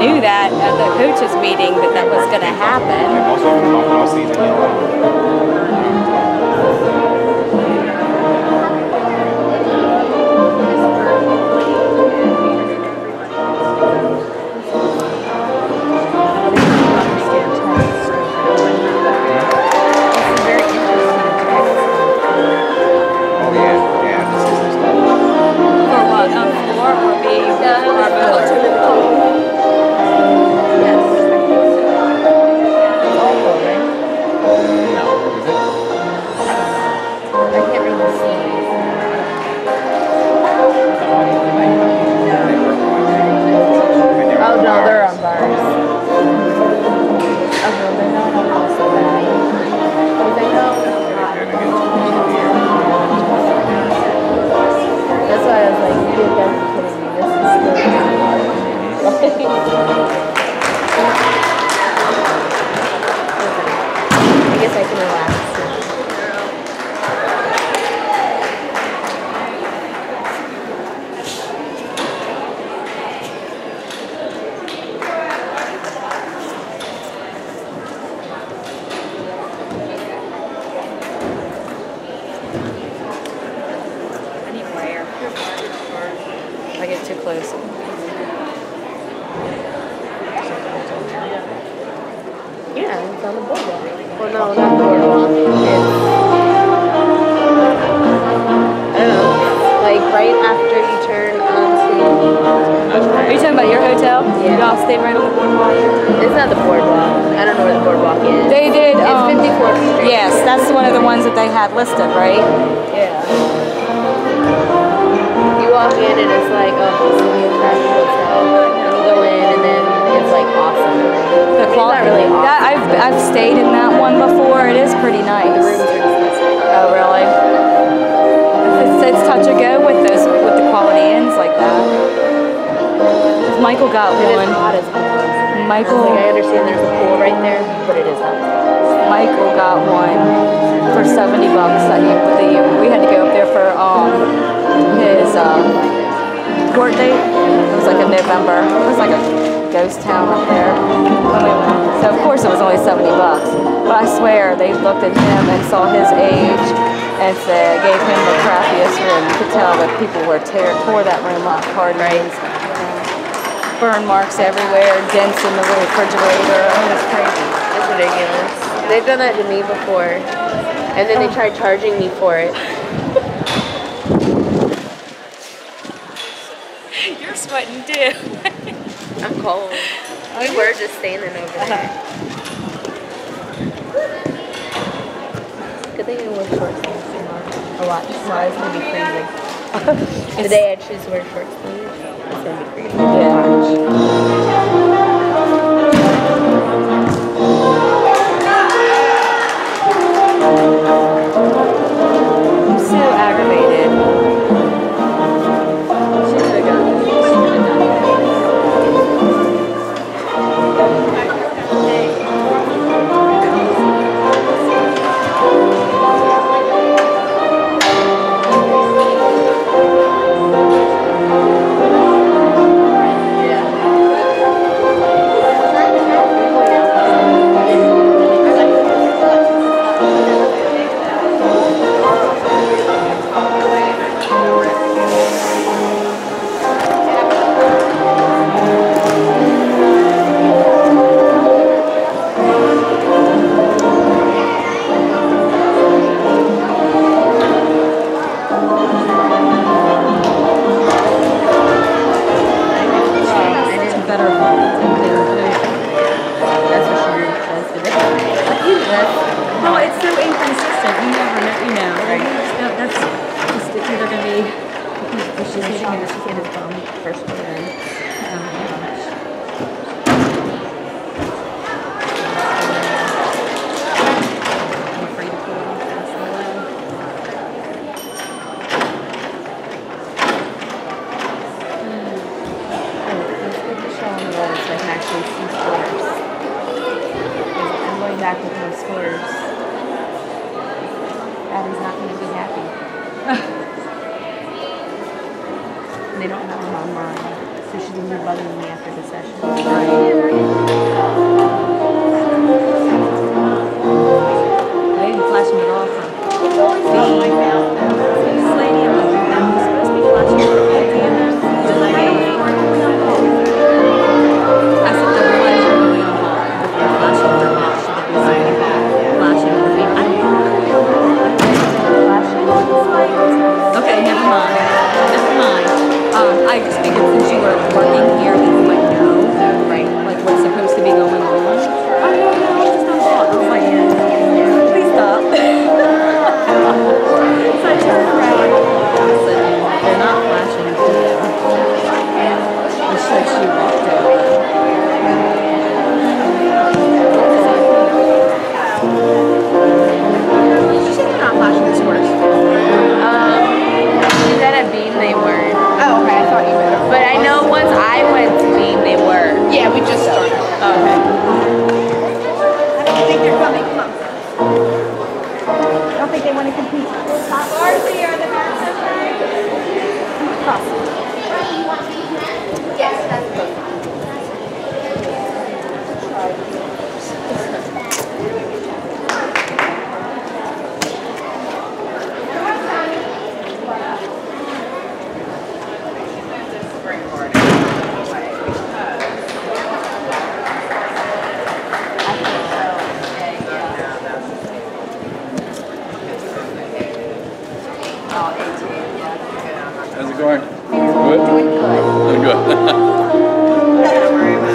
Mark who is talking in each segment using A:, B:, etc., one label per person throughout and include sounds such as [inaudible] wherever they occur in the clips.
A: knew that at the coaches meeting that that was going to happen.
B: Stayed right on the boardwalk?
A: It's not the boardwalk. I don't know where the boardwalk is.
B: They did.
A: It's
B: Um,
A: 54th Street.
B: Yes, that's one of the ones that they had listed, right?
A: Yeah. You walk in and it's like, oh, this is attractive hotel. And you go in and then it's like awesome.
B: The
A: It's
B: qual-
A: not really awesome.
B: That, I've I've stayed in that one before. It is pretty nice.
A: the rooms are disgusting.
B: Oh, really? It's, it's touch and go with those with the quality inns like that. Michael got
A: It
B: one.
A: hot as. I was
B: Michael
A: like, I understand there's a pool right there, but it is hot.
B: Michael got one for seventy bucks that year. But the we had to go up there for um his um, court date. It was like in November. It was like a ghost town up there. When we went. So of course it was only seventy bucks. But I swear they looked at him and saw his age and said gave him the crappiest room. You could tell that people were tear tore that room up, hard partying. Burn marks everywhere, dents in the refrigerator. It was crazy.
A: It's ridiculous. They've done that to me before. And then they oh. tried charging me for it. [laughs]
B: You're sweating too. [laughs]
A: I'm cold. We were just standing over there. Uh-huh. Good thing I wore short sleeves tomorrow. A lot tomorrow. It's gonna be freezing. the day I choose to wear short sleeves, it's gonna be freezing.
B: Yeah.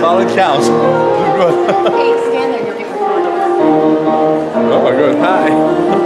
C: solid cows.
D: hey, stand there. You're recorded.
C: Oh
E: my
D: God.
F: Hi.